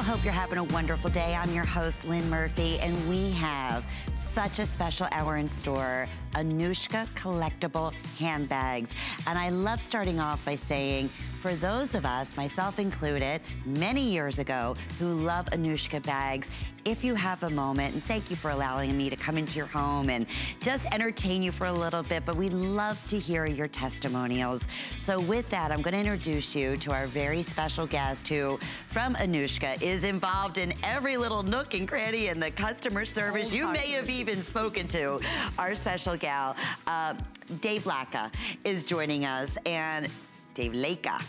Hope you're having a wonderful day. I'm your host, Lynn Murphy, and we have such a special hour in store, Anuschka collectible handbags. And I love starting off by saying, for those of us, myself included, many years ago, who love Anuschka bags, if you have a moment, and thank you for allowing me to come into your home and just entertain you for a little bit, but we love to hear your testimonials. So with that, I'm gonna introduce you to our very special guest who, from Anuschka, is involved in every little nook and cranny in the customer service. Oh, you may have even spoken to our special gal. Uh, Devalekha is joining us, and Devalekha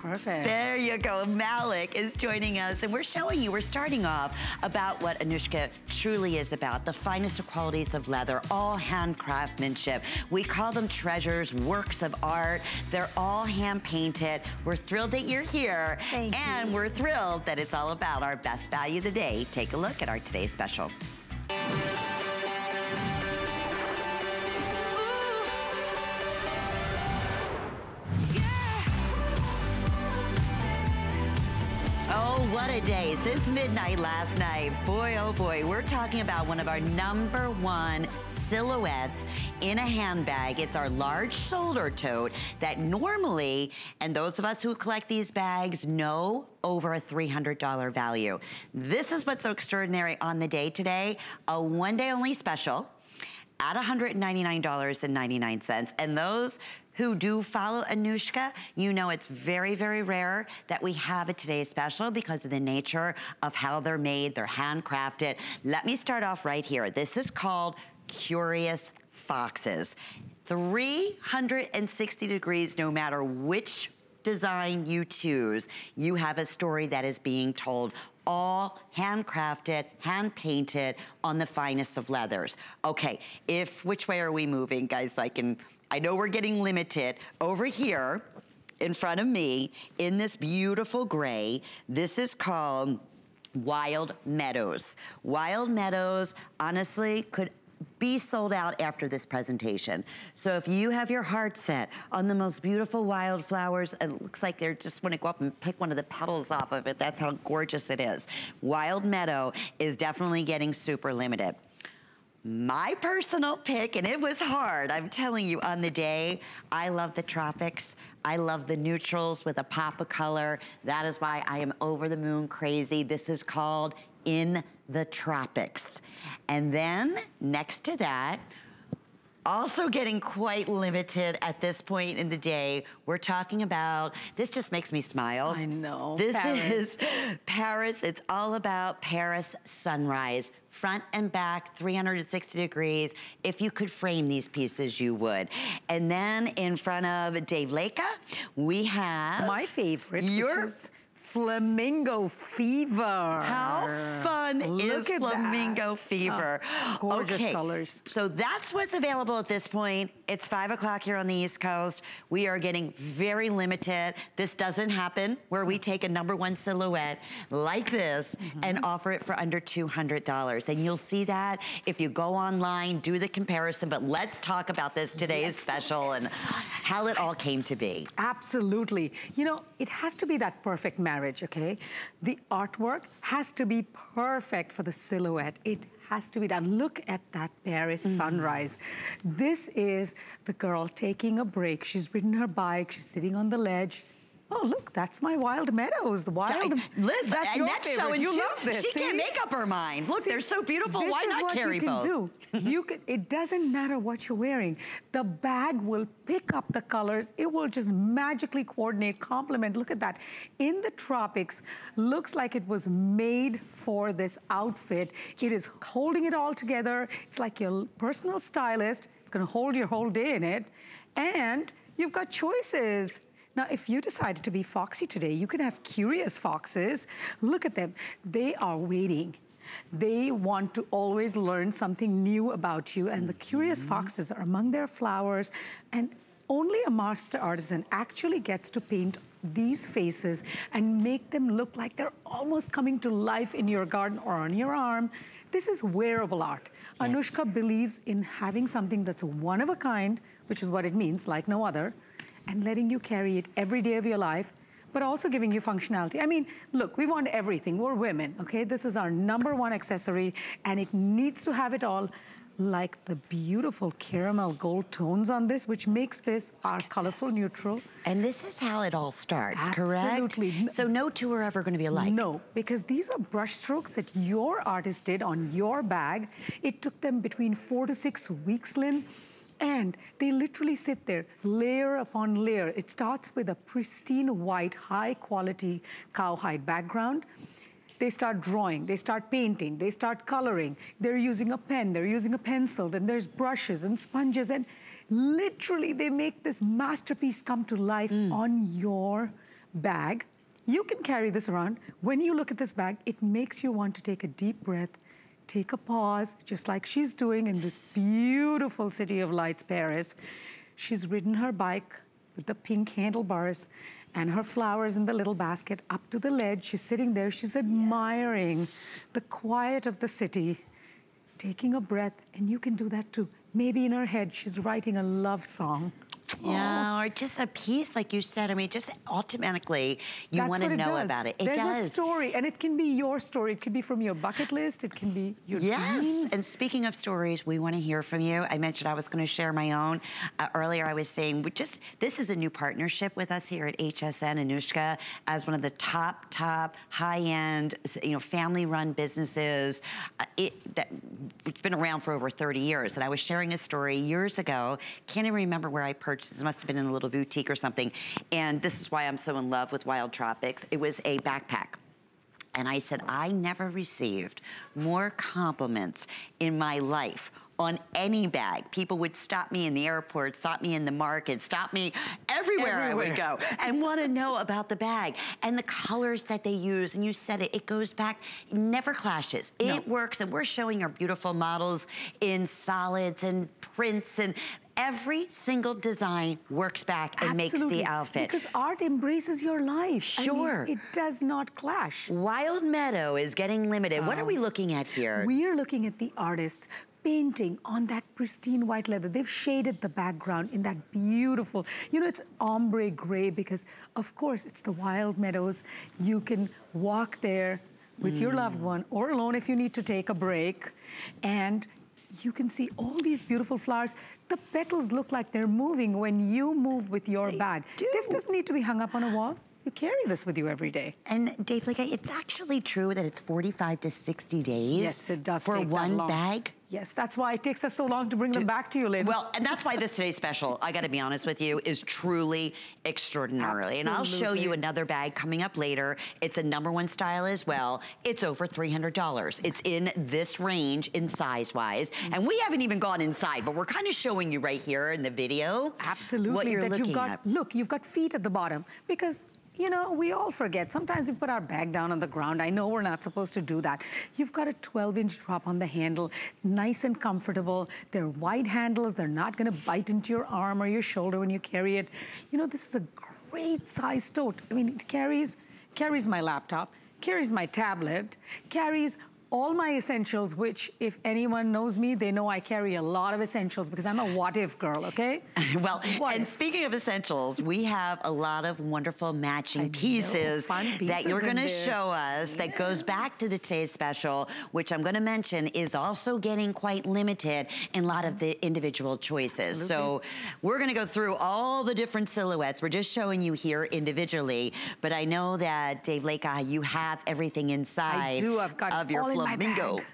Perfect. There you go. Mallik is joining us, and we're showing you, we're starting off about what Anuschka truly is about, the finest qualities of leather, all hand craftsmanship. We call them treasures, works of art. They're all hand painted. We're thrilled that you're here, Thank and you. we're thrilled that it's all about our best value of the day. Take a look at our today's special. Oh, what a day. Since midnight last night, boy, oh boy, we're talking about one of our number one silhouettes in a handbag. It's our large shoulder tote that normally, and those of us who collect these bags know over a $300 value. This is what's so extraordinary on the day today, a one day only special at $199.99. And those who do follow Anuschka, you know it's very, very rare that we have a today's special because of the nature of how they're made, they're handcrafted. Let me start off right here. This is called Curious Foxes. 360 degrees no matter which design you choose, you have a story that is being told all handcrafted, hand painted on the finest of leathers. Okay, if, which way are we moving, guys, so I can, I know we're getting limited. Over here, in front of me, in this beautiful gray, this is called Wild Meadows. Wild Meadows, honestly, could be sold out after this presentation. So if you have your heart set on the most beautiful wildflowers, it looks like they're just want to go up and pick one of the petals off of it. That's how gorgeous it is. Wild Meadow is definitely getting super limited. My personal pick, and it was hard, I'm telling you, on the day, I love the tropics. I love the neutrals with a pop of color. That is why I am over the moon crazy. This is called In the Tropics. And then next to that, also getting quite limited at this point in the day. We're talking about, this just makes me smile. I know, This Paris. is Paris. It's all about Paris sunrise. Front and back, 360 degrees. If you could frame these pieces, you would. And then in front of Devalekha, we have... My favorite, Your- Flamingo Fever. How fun Look is at that. Flamingo Fever? Oh, gorgeous okay, colors. So that's what's available at this point. It's five o'clock here on the East Coast. We are getting very limited. This doesn't happen where we take a number one silhouette like this Mm-hmm. and offer it for under $200. And you'll see that if you go online, do the comparison, but let's talk about this today's special and how it all came to be. Absolutely. You know, it has to be that perfect marriage, okay? The artwork has to be perfect for the silhouette. It has to be done. Look at that Paris Mm-hmm. sunrise. This is the girl taking a break. She's ridden her bike. She's sitting on the ledge. Oh, look, that's my Wild Meadows. The Wild... Liz, that's your that's favorite. showing you too. love this. She can't make up her mind. Look, they're so beautiful. Why not carry you can both? Do. you can, it doesn't matter what you're wearing. The bag will pick up the colors. It will just magically coordinate, complement. Look at that. In the tropics, looks like it was made for this outfit. It is holding it all together. It's like your personal stylist. It's gonna hold your whole day in it. And you've got choices. Now, if you decided to be foxy today, you can have curious foxes. Look at them. They are waiting. They want to always learn something new about you. And the curious mm-hmm. foxes are among their flowers. And only a master artisan actually gets to paint these faces and make them look like they're almost coming to life in your garden or on your arm. This is wearable art. Yes. Anuschka believes in having something that's one of a kind, which is what it means, like no other, and letting you carry it every day of your life, but also giving you functionality. I mean, look, we want everything. We're women, okay? This is our number one accessory, and it needs to have it all like the beautiful caramel gold tones on this, which makes this our colorful this. neutral. And this is how it all starts, Correct. Absolutely. correct? So no two are ever gonna be alike. No, because these are brush strokes that your artist did on your bag. It took them between four to six weeks, Lynn, and they literally sit there, layer upon layer. It starts with a pristine white, high quality cowhide background they start drawing, they start painting, they start coloring. They're using a pen, they're using a pencil, then there's brushes and sponges and literally they make this masterpiece come to life mm. on your bag. You can carry this around. When you look at this bag, it makes you want to take a deep breath, take a pause, just like she's doing in this beautiful City of Lights, Paris. She's ridden her bike with the pink handlebars and her flowers in the little basket up to the ledge. She's sitting there, she's admiring yes. the quiet of the city, taking a breath, and you can do that too. Maybe in her head, she's writing a love song. Yeah, or just a piece, like you said. I mean, just automatically you want to know does. about it. It There's does. a story, and it can be your story. It could be from your bucket list. It can be your yes. Dreams. And speaking of stories, we want to hear from you. I mentioned I was going to share my own. Uh, earlier, I was saying, we just this is a new partnership with us here at HSN. Anuschka as one of the top, top, high-end, you know, family-run businesses. Uh, it, that, it's been around for over 30 years, and I was sharing a story years ago. Can't even remember where I purchased this must have been in a little boutique or something. And this is why I'm so in love with Wild Tropics. It was a backpack. And I said, I never received more compliments in my life on any bag. People would stop me in the airport, stop me in the market, stop me everywhere, everywhere. I would go and want to know about the bag and the colors that they use. And you said it, it goes back, it never clashes. No. It works and we're showing our beautiful models in solids and prints and every single design works back and Absolutely. makes the outfit. Because art embraces your life. Sure. I mean, it does not clash. Wild Meadow is getting limited. what are we oh. looking at here? We are looking at the artist painting on that pristine white leather. They've shaded the background in that beautiful, you know, it's ombre gray because of course it's the wild meadows. You can walk there with mm. your loved one or alone if you need to take a break and you can see all these beautiful flowers. The petals look like they're moving when you move with your they bag. Do. This doesn't need to be hung up on a wall. You carry this with you every day. And Dave, like it's actually true that it's 45 to 60 days. Yes, it does for one bag. Yes, that's why it takes us so long to bring them back to you, Lynn. Well, and that's why this today's special, I gotta be honest with you, is truly extraordinary. Absolutely. And I'll show you another bag coming up later. It's a number one style as well. It's over $300. It's in this range in size-wise. Mm. And we haven't even gone inside, but we're kind of showing you right here in the video Absolutely. what you're that looking you've got, at. Look, you've got feet at the bottom because you know, we all forget. Sometimes we put our bag down on the ground. I know we're not supposed to do that. You've got a 12-inch drop on the handle, nice and comfortable. They're wide handles. They're not going to bite into your arm or your shoulder when you carry it. You know, this is a great size tote. I mean, it carries, carries my laptop, carries my tablet, carries all my essentials, which if anyone knows me, they know I carry a lot of essentials because I'm a what if girl, okay? well, what and if? speaking of essentials, we have a lot of wonderful matching pieces, pieces, that you're gonna show us yeah. that goes back to the today's special, which I'm gonna mention is also getting quite limited in a lot of the individual choices. Absolutely. So we're gonna go through all the different silhouettes. We're just showing you here individually, but I know that Devalekha, you have everything inside I do. I've got of your flamingo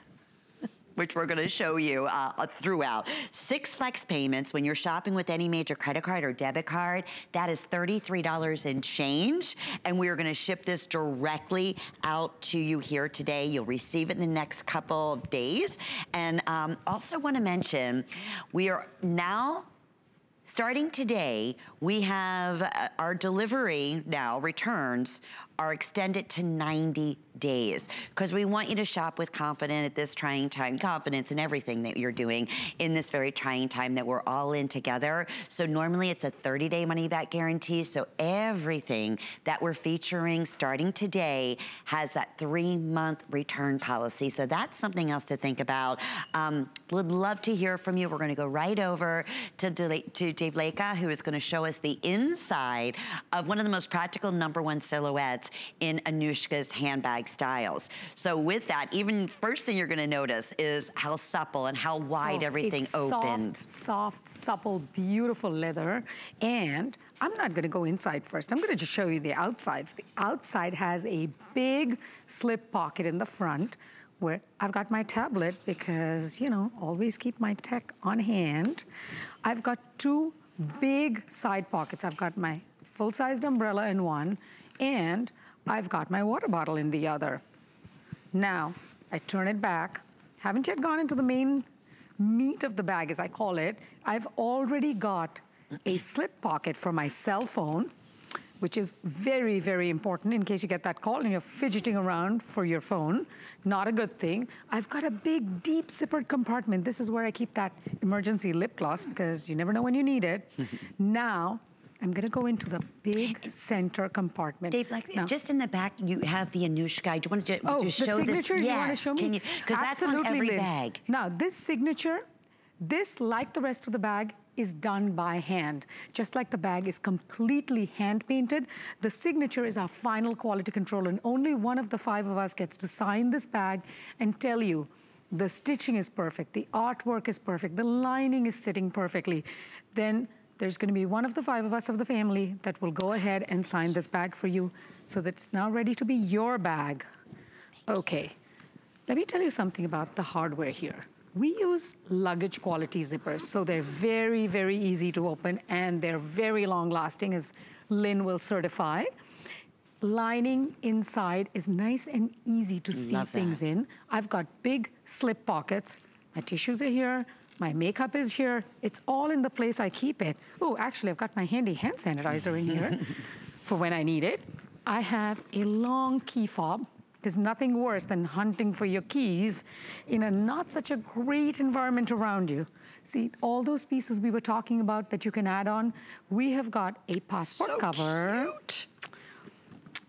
which we're gonna show you uh, throughout. Six flex payments when you're shopping with any major credit card or debit card, that is $33 in change. And we're gonna ship this directly out to you here today. You'll receive it in the next couple of days. And um, also wanna mention, we are now Starting today, we have uh, our delivery now, returns, are extended to 90 days because we want you to shop with confidence at this trying time, confidence in everything that you're doing in this very trying time that we're all in together. So normally it's a 30 day money back guarantee. So everything that we're featuring starting today has that three month return policy. So that's something else to think about. Um, would love to hear from you. We're gonna go right over to, to with Devalekha, who is gonna show us the inside of one of the most practical number one silhouettes in Anuschka's handbag styles. So with that, even first thing you're gonna notice is how supple and how wide oh, everything opens. Soft, soft, supple, beautiful leather. And I'm not gonna go inside first. I'm gonna just show you the outsides. The outside has a big slip pocket in the front where I've got my tablet because, you know, always keep my tech on hand. I've got two big side pockets. I've got my full-sized umbrella in one and I've got my water bottle in the other. Now, I turn it back. Haven't yet gone into the main meat of the bag, as I call it. I've already got a slip pocket for my cell phone which is very, very important in case you get that call and you're fidgeting around for your phone. Not a good thing. I've got a big, deep zippered compartment. This is where I keep that emergency lip gloss because you never know when you need it. now, I'm gonna go into the big center compartment. Dave, like now, just in the back, you have the Anuschka. Do you want to, oh, to show this? Yes, you to show me? Can you? Because that's on every Lynn. bag. Now, this signature, this, like the rest of the bag, is done by hand. Just like the bag is completely hand painted, the signature is our final quality control and only one of the five of us gets to sign this bag and tell you the stitching is perfect, the artwork is perfect, the lining is sitting perfectly. Then there's gonna be one of the five of us of the family that will go ahead and sign this bag for you so that it's now ready to be your bag. Okay, let me tell you something about the hardware here. We use luggage quality zippers, so they're very, very easy to open and they're very long lasting as Lynn will certify. Lining inside is nice and easy to see things in. I've got big slip pockets. My tissues are here, my makeup is here. It's all in the place I keep it. Oh, actually, I've got my handy hand sanitizer in here for when I need it. I have a long key fob there's nothing worse than hunting for your keys in a not such a great environment around you. See, all those pieces we were talking about that you can add on, we have got a passport so cover. Cute.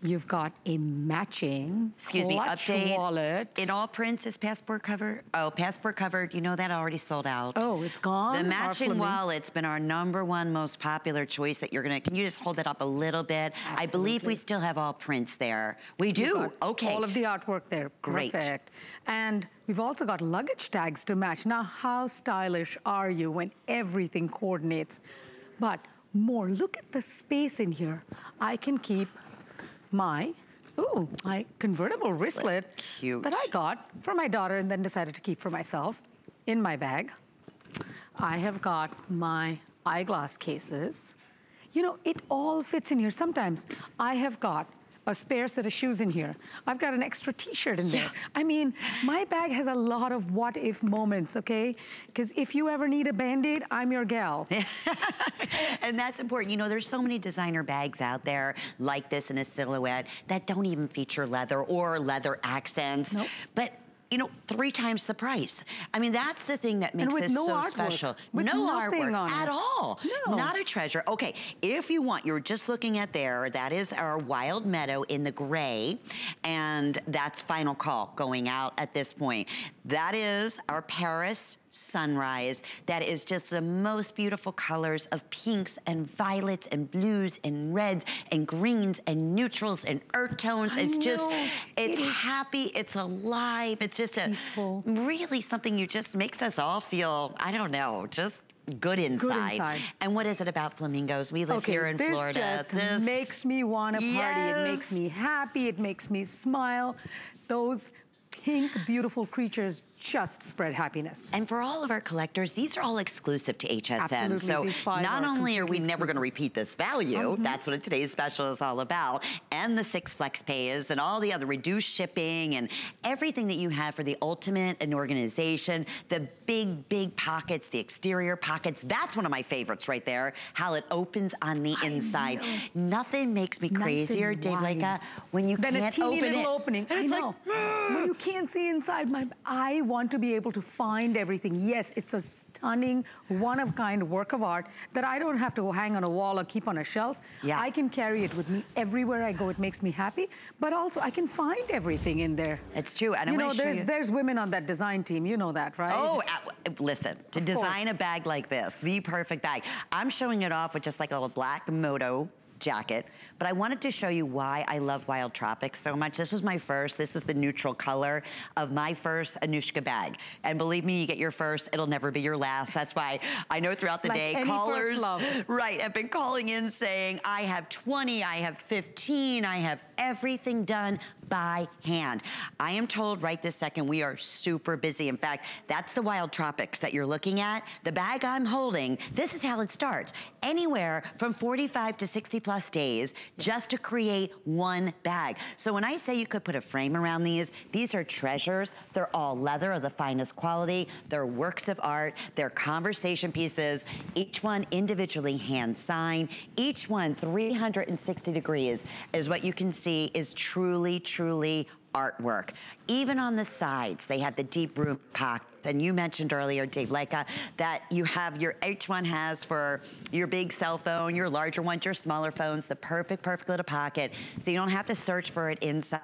You've got a matching Excuse me, update. wallet. In all prints is passport cover. Oh, passport covered. You know that already sold out. Oh, it's gone. The matching wallet's been our number one most popular choice that you're gonna. Can you just hold that up a little bit? Absolutely. I believe we still have all prints there. We do. Okay. All of the artwork there. Great. Perfect. And we've also got luggage tags to match. Now, how stylish are you when everything coordinates? But more, look at the space in here. I can keep my ooh, my convertible wristlet Cute. that I got for my daughter and then decided to keep for myself in my bag. I have got my eyeglass cases. You know, it all fits in here. Sometimes I have got a spare set of shoes in here. I've got an extra t-shirt in there. I mean, my bag has a lot of what if moments, okay? Because if you ever need a Band-Aid, I'm your gal. and that's important. You know, there's so many designer bags out there like this in a silhouette that don't even feature leather or leather accents. Nope. But you know, three times the price. I mean, that's the thing that makes this no so artwork. special. With no artwork at all. No. Not a treasure. Okay, if you want, you're just looking at there, that is our wild meadow in the gray, and that's final call going out at this point. That is our Paris sunrise that is just the most beautiful colors of pinks and violets and blues and reds and greens and neutrals and earth tones. I it's know. just, it's it happy, it's alive, it's just a really something you just makes us all feel, I don't know, just good inside. Good inside. And what is it about flamingos? We live okay, here in this Florida. Just this makes me want to party. Yes. It makes me happy. It makes me smile. Those pink, beautiful creatures just spread happiness. And for all of our collectors, these are all exclusive to HSN. Absolutely. So not are only are we never going to repeat this value, mm -hmm. that's what today's special is all about, and the six flex pays and all the other reduced shipping and everything that you have for the ultimate in organization, the big, big pockets, the exterior pockets. That's one of my favorites right there, how it opens on the I inside. Know. Nothing makes me crazier, Devalekha, when you then can't a teeny open little it. opening. And I it's know. like, when you can't see inside my, I want to be able to find everything. Yes, it's a stunning, one-of-kind work of art that I don't have to hang on a wall or keep on a shelf. Yeah. I can carry it with me everywhere I go. It makes me happy, but also I can find everything in there. It's true, and you know, there's, you. there's women on that design team, you know that, right? Oh, uh, listen, to of design course. a bag like this, the perfect bag. I'm showing it off with just like a little black moto jacket, but I wanted to show you why I love Wild Tropics so much. This was my first, this is the neutral color of my first Anuschka bag. And believe me, you get your first, it'll never be your last. That's why I know throughout the like day, callers, right, have been calling in saying, I have 20, I have 15, I have everything done by hand. I am told right this second we are super busy. In fact, that's the Wild Tropics that you're looking at. The bag I'm holding, this is how it starts. Anywhere from 45 to 60 plus days just to create one bag. So when I say you could put a frame around these, these are treasures. They're all leather of the finest quality. They're works of art. They're conversation pieces. Each one individually hand signed. Each one 360 degrees is what you can see is truly, truly artwork. Even on the sides, they have the deep room pockets. And you mentioned earlier, Devalekha, that you have your, each one has for your big cell phone, your larger ones, your smaller phones, the perfect, perfect little pocket. So you don't have to search for it inside.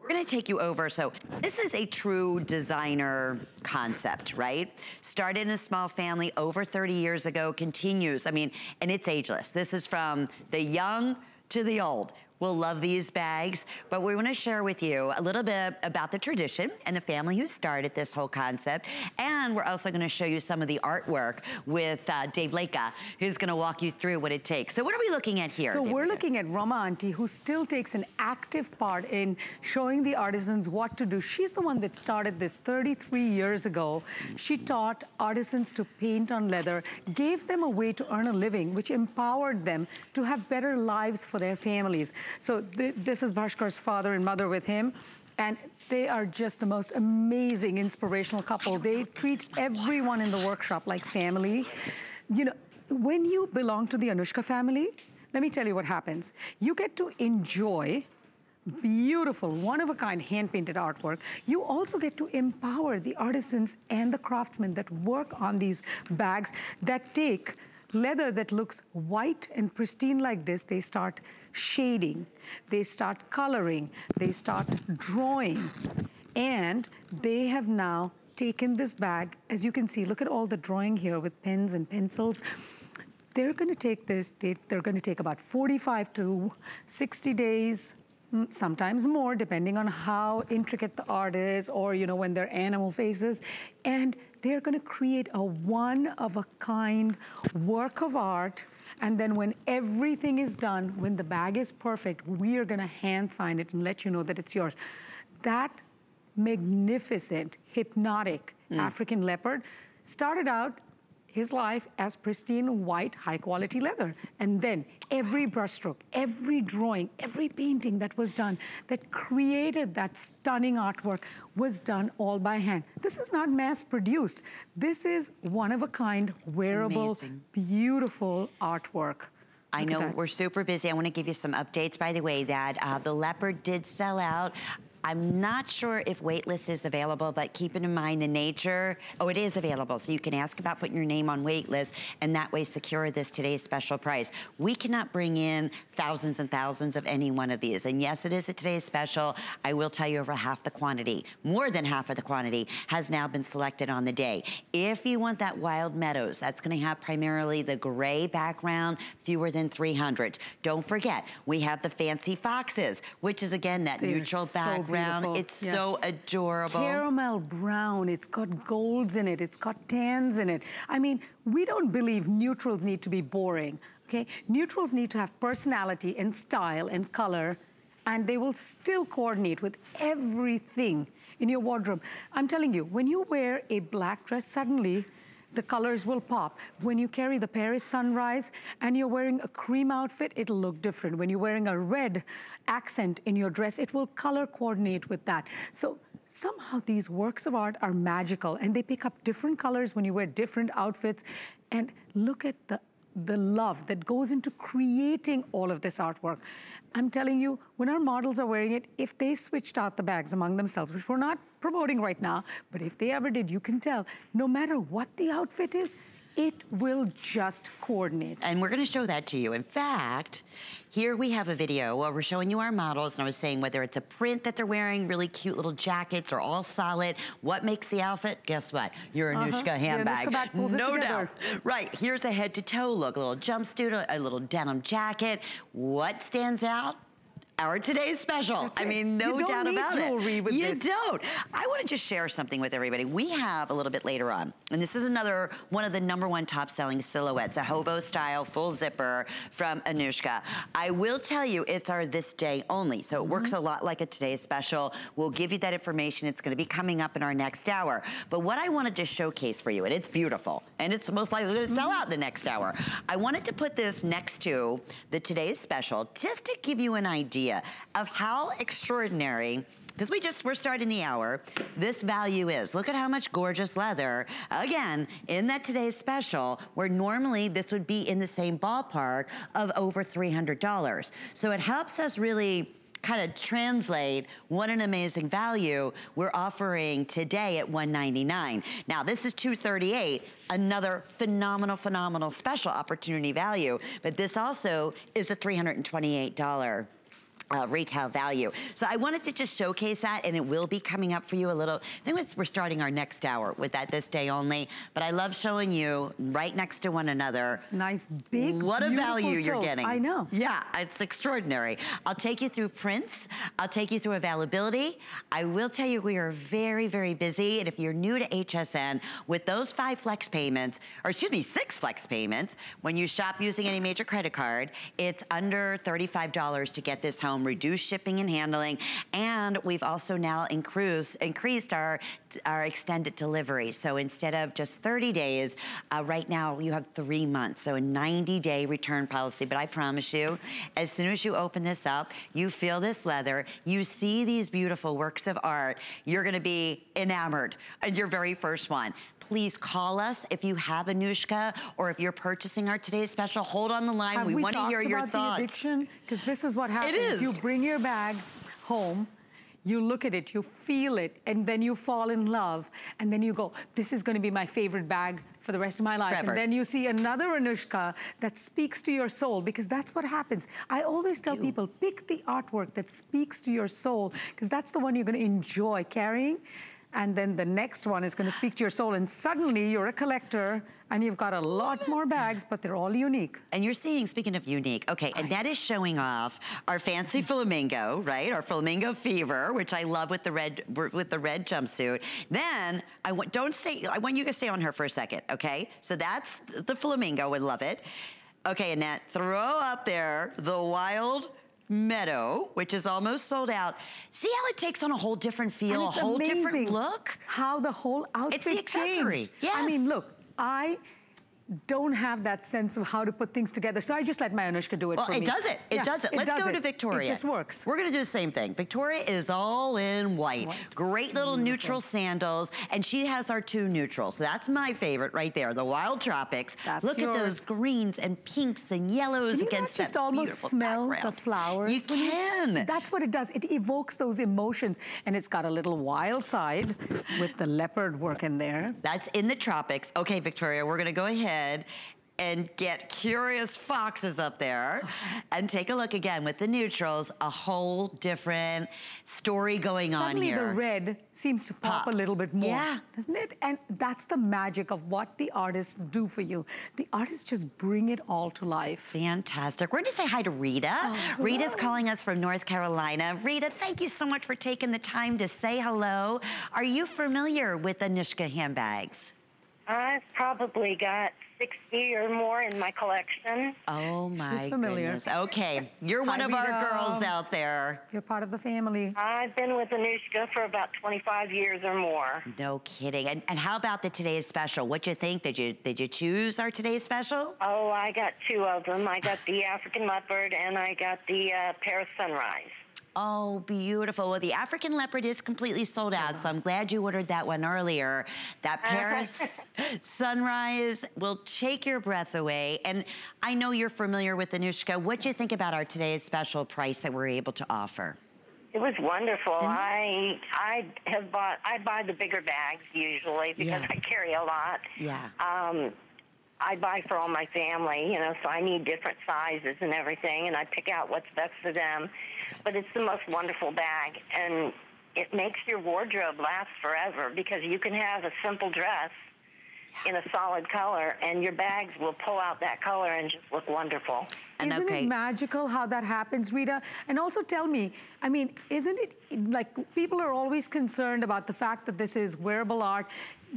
We're gonna take you over. So this is a true designer concept, right? Started in a small family over 30 years ago, continues. I mean, and it's ageless. This is from the young to the old will love these bags, but we wanna share with you a little bit about the tradition and the family who started this whole concept. And we're also gonna show you some of the artwork with uh, Devalekha, who's gonna walk you through what it takes. So what are we looking at here? So Dave we're looking at Roma Auntie, who still takes an active part in showing the artisans what to do. She's the one that started this 33 years ago. She taught artisans to paint on leather, gave them a way to earn a living, which empowered them to have better lives for their families. So th this is Bhaskar's father and mother with him. And they are just the most amazing, inspirational couple. They treat everyone in the workshop like family. You know, when you belong to the Anuschka family, let me tell you what happens. You get to enjoy beautiful, one-of-a-kind hand-painted artwork. You also get to empower the artisans and the craftsmen that work on these bags that take leather that looks white and pristine like this, they start shading, they start coloring, they start drawing, and they have now taken this bag. As you can see, look at all the drawing here with pens and pencils. They're gonna take this, they, they're gonna take about 45 to 60 days, mm, sometimes more, depending on how intricate the art is or, you know, when they're animal faces. And they're gonna create a one-of-a-kind work of art and then when everything is done, when the bag is perfect, we are gonna hand sign it and let you know that it's yours. That magnificent, hypnotic mm. African leopard started out his life as pristine white, high quality leather. And then every brushstroke, every drawing, every painting that was done that created that stunning artwork was done all by hand. This is not mass produced. This is one of a kind, wearable, Amazing. beautiful artwork. I know we're super busy. I want to give you some updates, by the way, that uh, the leopard did sell out. I'm not sure if waitlist is available, but keeping in mind the nature, oh, it is available. So you can ask about putting your name on waitlist and that way secure this today's special price. We cannot bring in thousands and thousands of any one of these. And yes, it is a today's special. I will tell you over half the quantity, more than half of the quantity has now been selected on the day. If you want that Wild Meadows, that's gonna have primarily the gray background, fewer than 300. Don't forget, we have the Fancy Foxes, which is again that They're neutral so background brown. Beautiful. It's yes. so adorable. Caramel brown. It's got golds in it. It's got tans in it. I mean, we don't believe neutrals need to be boring, okay? Neutrals need to have personality and style and color, and they will still coordinate with everything in your wardrobe. I'm telling you, when you wear a black dress, suddenly the colors will pop. When you carry the Paris Sunrise and you're wearing a cream outfit, it'll look different. When you're wearing a red accent in your dress, it will color coordinate with that. So somehow these works of art are magical and they pick up different colors when you wear different outfits. And look at the the love that goes into creating all of this artwork. I'm telling you, when our models are wearing it, if they switched out the bags among themselves, which we're not promoting right now, but if they ever did, you can tell, no matter what the outfit is, it will just coordinate. And we're gonna show that to you. In fact, here we have a video where we're showing you our models and I was saying whether it's a print that they're wearing, really cute little jackets or all solid, what makes the outfit? Guess what? Your Anuschka uh -huh. handbag. no doubt. Right, here's a head to toe look, a little jumpsuit, a little denim jacket. What stands out? Our today's special. That's I it. mean, no doubt about it. you this. don't. I want to just share something with everybody. We have a little bit later on, and this is another one of the number one top selling silhouettes, a hobo style full zipper from Anuschka. I will tell you, it's our this day only, so it mm -hmm. works a lot like a today's special. We'll give you that information. It's going to be coming up in our next hour. But what I wanted to showcase for you, and it's beautiful, and it's most likely going to sell mm-hmm. out the next hour. I wanted to put this next to the today's special just to give you an idea idea of how extraordinary because we just, we're starting the hour, this value is. Look at how much gorgeous leather, again, in that today's special, where normally this would be in the same ballpark of over $300. So it helps us really kind of translate what an amazing value we're offering today at 199 Now, this is 238 another phenomenal, phenomenal special opportunity value, but this also is a $328 uh, retail value. So I wanted to just showcase that and it will be coming up for you a little. I think we're starting our next hour with that this day only, but I love showing you right next to one another. It's nice, big, What a value you're getting. I know. Yeah, it's extraordinary. I'll take you through prints. I'll take you through availability. I will tell you we are very, very busy. And if you're new to HSN, with those five flex payments, or excuse me, six flex payments, when you shop using any major credit card, it's under $35 to get this home home, reduced shipping and handling, and we've also now increased, increased our, our extended delivery. So instead of just 30 days, uh, right now you have three months, so a 90 day return policy. But I promise you, as soon as you open this up, you feel this leather, you see these beautiful works of art, you're gonna be enamored, And your very first one. Please call us if you have Anuschka or if you're purchasing our today's special. Hold on the line. Have we, we want to hear your thoughts. Because this is what happens. It is. You bring your bag home, you look at it, you feel it, and then you fall in love. And then you go, this is gonna be my favorite bag for the rest of my life. Forever. And then you see another Anuschka that speaks to your soul because that's what happens. I always tell people, pick the artwork that speaks to your soul because that's the one you're gonna enjoy carrying and then the next one is gonna speak to your soul and suddenly you're a collector and you've got a lot more bags, but they're all unique. And you're seeing, speaking of unique, okay, Annette is showing off our fancy flamingo, right? Our flamingo fever, which I love with the red with the red jumpsuit. Then I want don't stay. I want you to stay on her for a second, okay? So that's the flamingo. Would love it. Okay, Annette, throw up there the wild Meadow, which is almost sold out. See how it takes on a whole different feel, a whole different look? How the whole outfit It's the accessory, changed. yes. I mean, look, I don't have that sense of how to put things together. So I just let my Anuschka do it well, for it me. Does it. It yeah, does it. Let's does go it. to Victoria. It just works. We're gonna do the same thing. Victoria is all in white. white. Great little Beautiful. neutral sandals, and she has our two neutrals. So that's my favorite right there, the Wild Tropics. That's Look yours. at those greens and pinks and yellows can against just that almost smell background. the flowers? You can. You, that's what it does. It evokes those emotions, and it's got a little wild side with the leopard work in there. That's in the tropics. Okay, Victoria, we're gonna go ahead and get curious foxes up there and take a look again with the neutrals, a whole different story going Suddenly on here. Suddenly the red seems to pop, pop, a little bit more, yeah. doesn't it? And that's the magic of what the artists do for you. The artists just bring it all to life. Fantastic. We're gonna say hi to Rita. Oh, Rita's calling us from North Carolina. Rita, thank you so much for taking the time to say hello. Are you familiar with Anuschka handbags? I've probably got 60 or more in my collection. Oh my goodness. Okay, you're one of our girls out there. You're part of the family. I've been with Anuschka for about 25 years or more. No kidding. And, and how about the today's special? What you think? Did you did you choose our today's special? Oh, I got two of them. I got the African leopard and I got the uh, Paris sunrise. Oh, beautiful. Well, the African leopard is completely sold out, so I'm glad you ordered that one earlier. That Paris sunrise will take your breath away. And I know you're familiar with Anuschka. What do you think about our today's special price that we're able to offer? It was wonderful. I I have bought I buy the bigger bags usually because Yeah. I carry a lot. Yeah. Um, I buy for all my family, you know, so I need different sizes and everything, and I pick out what's best for them. But it's the most wonderful bag, and it makes your wardrobe last forever because you can have a simple dress in a solid color, and your bags will pull out that color and just look wonderful. And isn't okay. it magical how that happens, Rita? And also tell me, I mean, isn't it like people are always concerned about the fact that this is wearable art?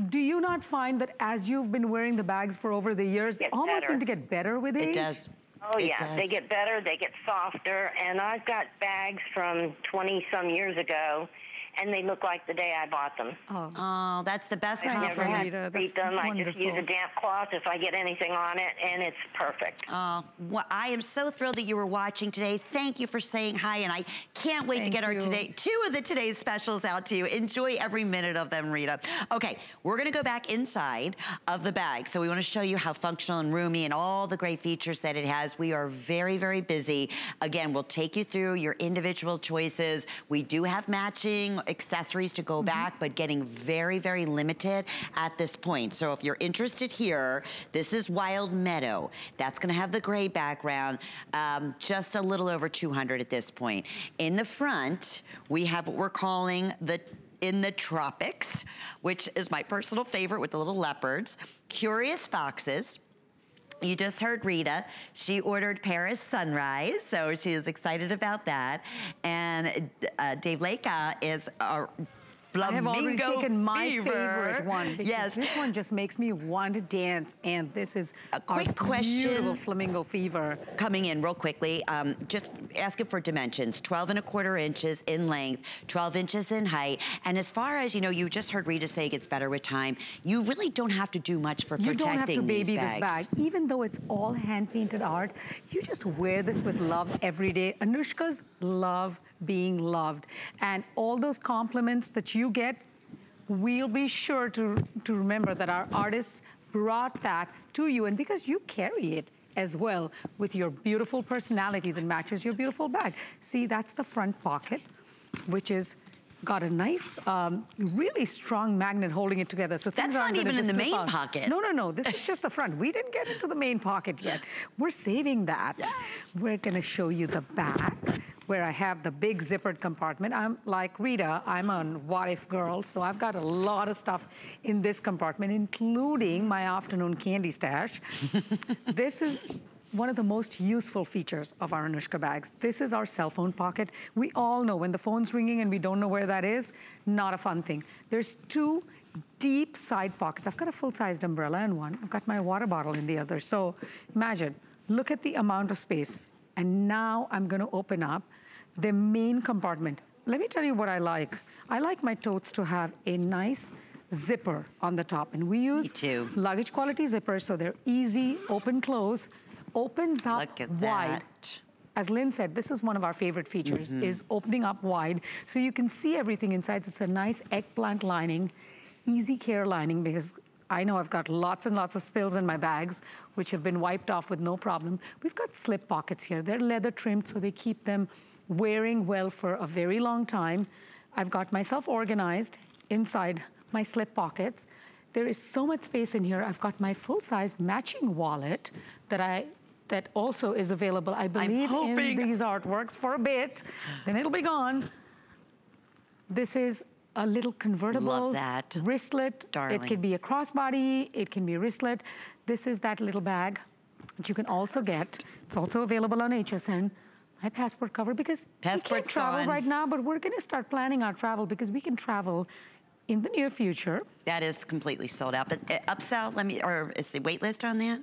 Do you not find that as you've been wearing the bags for over the years, they almost better. seem to get better with age? It does. Oh It yeah, they get better, they get softer, and I've got bags from 20 some years ago, and they look like the day I bought them. Oh, Oh, that's the best I never compliment. had Rita, to that's them. I just use a damp cloth if I get anything on it, and it's perfect. Oh, well, I am so thrilled that you were watching today. Thank you for saying hi, and I can't wait to Thank get our today two of the today's specials out to you. Enjoy every minute of them, Rita. Okay, we're gonna go back inside of the bag. So we wanna show you how functional and roomy and all the great features that it has. We are very, very busy. Again, we'll take you through your individual choices. We do have matching accessories to go back, but getting very, very limited at this point. So if you're interested here, this is Wild Meadow. That's gonna have the gray background, um, just a little over 200 at this point. In the front, we have what we're calling the in the tropics, which is my personal favorite with the little leopards. Curious foxes, you just heard Rita. She ordered Paris Sunrise, so she is excited about that. And uh, Devalekha is a I have already flamingo taken my fever. favorite one. Yes. This one just makes me want to dance, and this is A quick our question. beautiful flamingo fever. Coming in real quickly, um, just asking for dimensions, 12 and a quarter inches in length, 12 inches in height. And as far as, you know, you just heard Rita say it gets better with time. You really don't have to do much for You protecting don't have to these baby bags. this bag. Even though it's all hand-painted art, you just wear this with love every day. Anuschka's love being loved. And all those compliments that you get, we'll be sure to, to remember that our artists brought that to you. And because you carry it as well with your beautiful personality that matches your beautiful bag. See, that's the front pocket, which is got a nice, um, really strong magnet holding it together. So That's not even in the main out. pocket. No, no, no. This is just the front. We didn't get into the main pocket yet. We're saving that. We're gonna show you the back where I have the big zippered compartment. I'm like Rita, I'm a what if girl, so I've got a lot of stuff in this compartment, including my afternoon candy stash. this is one of the most useful features of our Anuschka bags. This is our cell phone pocket. We all know when the phone's ringing and we don't know where that is, not a fun thing. There's two deep side pockets. I've got a full-sized umbrella in one. I've got my water bottle in the other. So imagine, look at the amount of space. And now I'm gonna open up the main compartment. Let me tell you what I like. I like my totes to have a nice zipper on the top. And we use luggage quality zippers, so they're easy, open, close, opens up Look at wide. that. As Lynn said, this is one of our favorite features, Mm-hmm. is opening up wide so you can see everything inside. It's a nice eggplant lining, easy care lining because I know I've got lots and lots of spills in my bags, which have been wiped off with no problem. We've got slip pockets here. They're leather trimmed so they keep them wearing well for a very long time. I've got myself organized inside my slip pockets. There is so much space in here. I've got my full-size matching wallet that I that also is available, I believe, in these artworks for a bit. Then it'll be gone. This is a little convertible wristlet. Darling. It could be a crossbody. It can be a wristlet. This is that little bag that you can also get. It's also available on HSN. My passport cover because we can't travel gone. right now, but we're going to start planning our travel because we can travel in the near future. That is completely sold out. But uh, upsell, let me, or is the wait list on that?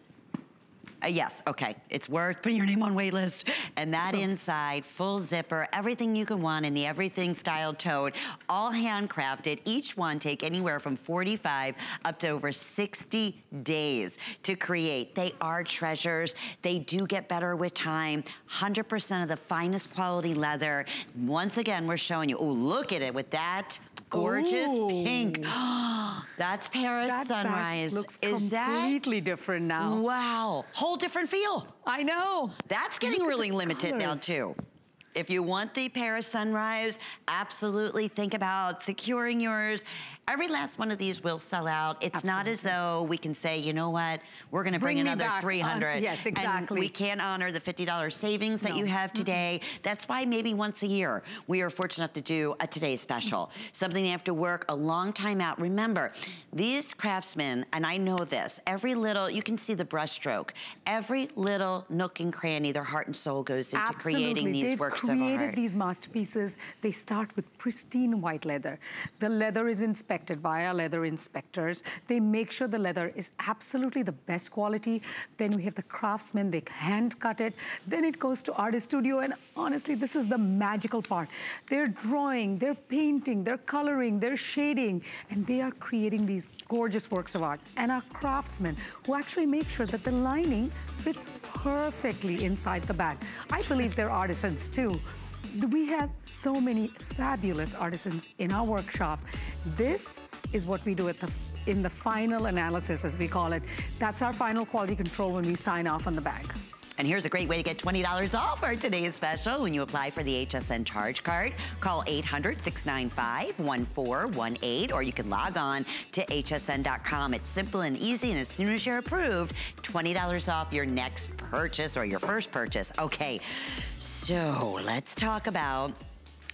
Uh, yes, okay. It's worth putting your name on wait list. And that so. inside, full zipper, everything you can want in the everything style tote, all handcrafted. Each one take anywhere from 45 up to over 60 days to create. They are treasures. They do get better with time. 100% of the finest quality leather. Once again, we're showing you, oh, look at it with that gorgeous Ooh. pink. That's Paris that Sunrise. looks Is completely that? different now. Wow, whole different feel. I know. That's getting really limited colors. now too. If you want the Paris Sunrise, absolutely think about securing yours. Every last one of these will sell out. It's absolutely. not as though we can say, you know what, we're gonna bring, bring another 300. On, yes, exactly. And we can't honor the $50 savings that no. you have today. Mm -hmm. That's why maybe once a year, we are fortunate enough to do a Today Special. Mm -hmm. Something they have to work a long time out. Remember, these craftsmen, and I know this, every little, you can see the brushstroke, every little nook and cranny, their heart and soul goes into absolutely. creating these They've works created these masterpieces. They start with pristine white leather. The leather is inspected by our leather inspectors. They make sure the leather is absolutely the best quality. Then we have the craftsmen, they hand cut it. Then it goes to artist studio and honestly, this is the magical part. They're drawing, they're painting, they're coloring, they're shading, and they are creating these gorgeous works of art. And our craftsmen who actually make sure that the lining fits perfectly inside the bag. I believe they're artisans too. We have so many fabulous artisans in our workshop. This is what we do at the in the final analysis, as we call it. That's our final quality control when we sign off on the bag. And here's a great way to get $20 off our today's special when you apply for the HSN charge card. Call 800-695-1418 or you can log on to hsn.com. It's simple and easy and as soon as you're approved, $20 off your next purchase or your first purchase. Okay, so let's talk about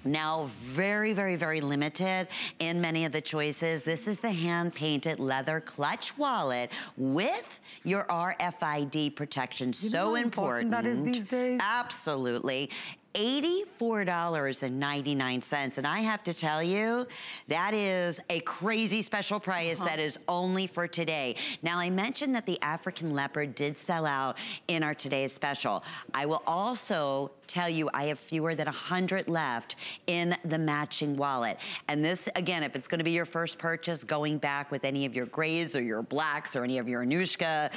now very, very, very limited in many of the choices. This is the hand-painted leather clutch wallet with your RFID protection. You so important. important. That is these days. Absolutely. $84.99. And I have to tell you, that is a crazy special price uh -huh. that is only for today. Now, I mentioned that the African leopard did sell out in our today's special. I will also tell you I have fewer than 100 left in the matching wallet. And this, again, if it's gonna be your first purchase, going back with any of your grays or your blacks or any of your Anuschka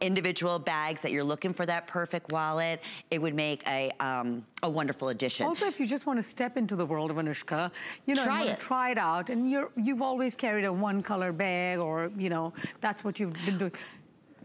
individual bags that you're looking for that perfect wallet, it would make a, um, a wonderful addition. Also, if you just want to step into the world of Anuschka, you know, try you it. try it out, and you're, you've always carried a one color bag or, you know, that's what you've been doing.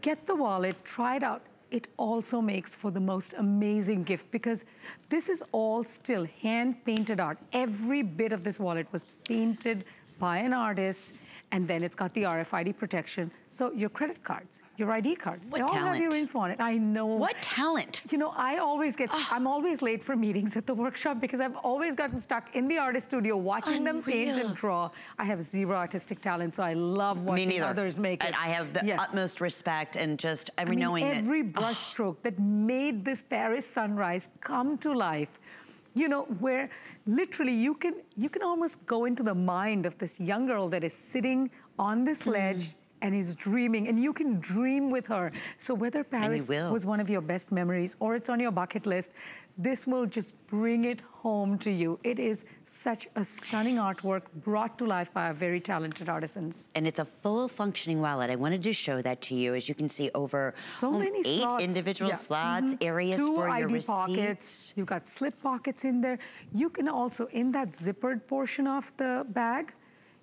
Get the wallet, try it out it also makes for the most amazing gift because this is all still hand painted art. Every bit of this wallet was painted by an artist and then it's got the RFID protection. So your credit cards, your ID cards, what they all talent. have your info on it. I know. What talent. You know, I always get, oh. I'm always late for meetings at the workshop because I've always gotten stuck in the artist studio watching Unreal. them paint and draw. I have zero artistic talent, so I love watching others make it. And I have the yes. utmost respect and just every I mean, knowing every that. Every brushstroke oh. that made this Paris sunrise come to life you know, where literally you can, you can almost go into the mind of this young girl that is sitting on this mm. And is dreaming and you can dream with her. So whether Paris was one of your best memories or it's on your bucket list, this will just bring it home to you. It is such a stunning artwork brought to life by our very talented artisans. And it's a full functioning wallet. I wanted to show that to you. As you can see over so many eight slots. individual yeah. slots, mm -hmm. areas Two for ID your receipts. pockets. You've got slip pockets in there. You can also, in that zippered portion of the bag,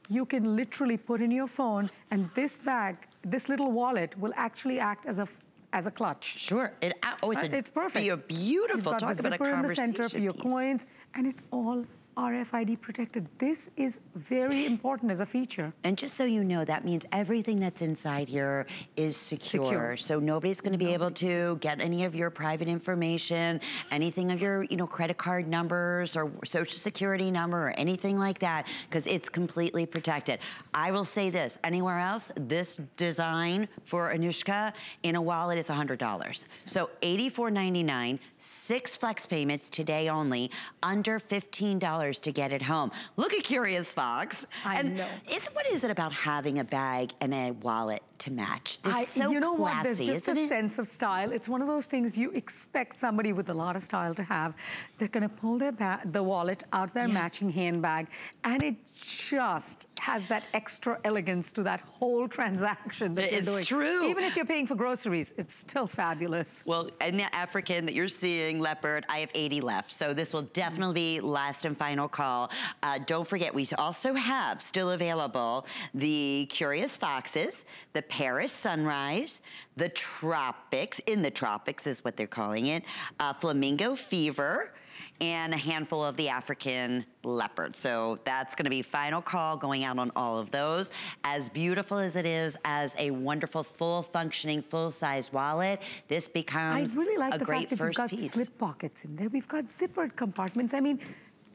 you can literally put in your phone and this bag, this little wallet will actually act as a as a clutch. Sure. It, oh, it's, uh, a, it's perfect. You're beautiful. Talk about a in the center for your piece. coins, and it's all RFID protected. This is very important as a feature. And just so you know, that means everything that's inside here is secure. secure. So nobody's gonna be able to get any of your private information, anything of your you know, credit card numbers or social security number or anything like that, because it's completely protected. I will say this, anywhere else, this design for Anuschka in a wallet is $100. So $84.99, six flex payments today only, under $15 $99 to get it home. Look at Curious Fox. I and know. It's, what is it about having a bag and a wallet to match? They're I, so you know classy, what? There's just a it? sense of style. It's one of those things you expect somebody with a lot of style to have. They're going to pull their the wallet out of their Yeah. matching handbag, and it just has that extra elegance to that whole transaction that It's you're doing. true. Even if you're paying for groceries, it's still fabulous. Well, in the African that you're seeing, leopard, I have 80 left. So this will mm. definitely be last and final call. Uh, don't forget, we also have still available the Curious Foxes, the Paris Sunrise, the Tropics, in the Tropics is what they're calling it, uh, Flamingo Fever, and a handful of the African leopard. So that's gonna be final call going out on all of those. As beautiful as it is as a wonderful, full functioning, full size wallet, this becomes I really like a the great fact that we've got piece. slip pockets in there. We've got zippered compartments. I mean,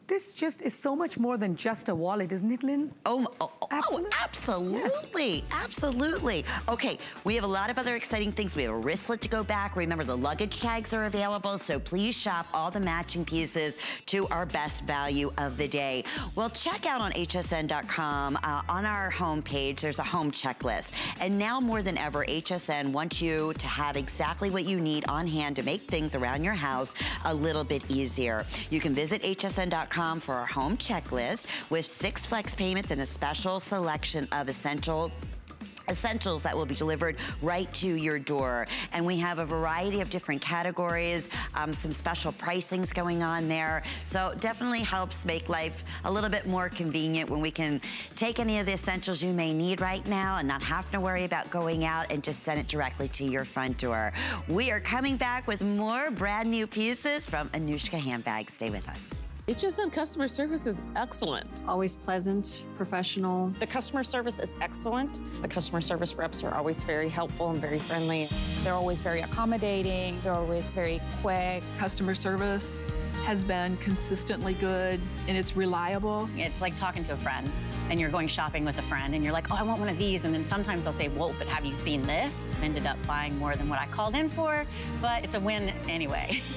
this just is so much more than just a wallet, isn't it, Lynn? Oh, oh, oh, Absolutely. absolutely, absolutely. Okay, we have a lot of other exciting things. We have a wristlet to go back. Remember, the luggage tags are available, so please shop all the matching pieces to our best value of the day. Well, check out on hsn.com. Uh, on our homepage, there's a home checklist. And now more than ever, HSN wants you to have exactly what you need on hand to make things around your house a little bit easier. You can visit hsn.com for our home checklist with six flex payments and a special selection of essential essentials that will be delivered right to your door. And we have a variety of different categories, um, some special pricings going on there. So definitely helps make life a little bit more convenient when we can take any of the essentials you may need right now and not have to worry about going out and just send it directly to your front door. We are coming back with more brand new pieces from Anuschka Handbags. Stay with us. HSN customer service is excellent. Always pleasant, professional. The customer service is excellent. The customer service reps are always very helpful and very friendly. They're always very accommodating. They're always very quick. customer service has been consistently good and it's reliable. It's like talking to a friend and you're going shopping with a friend and you're like, oh, I want one of these. And then sometimes they'll say, whoa, but have you seen this? Ended up buying more than what I called in for, but it's a win anyway.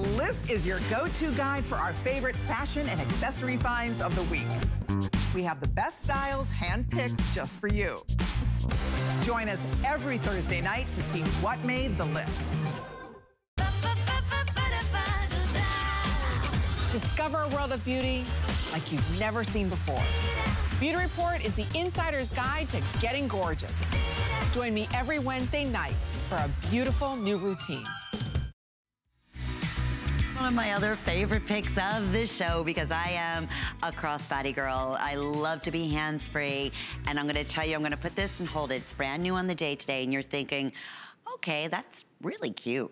list is your go-to guide for our favorite fashion and accessory finds of the week. We have the best styles handpicked just for you. Join us every Thursday night to see what made the list. Discover a world of beauty like you've never seen before. Beauty Report is the insider's guide to getting gorgeous. Join me every Wednesday night for a beautiful new routine. One of my other favorite picks of the show because I am a crossbody girl. I love to be hands-free. And I'm gonna tell you, I'm gonna put this and hold it. It's brand new on the day today and you're thinking, okay, that's really cute.